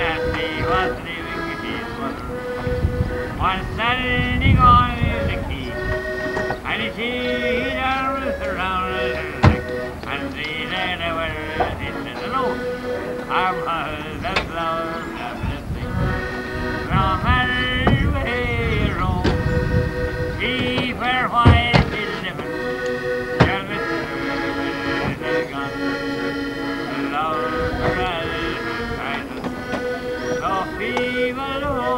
and he was leaving his work. One standing on the quay, and he seen a rooster round and he said, well, this is a load. I'm a evil. Oh.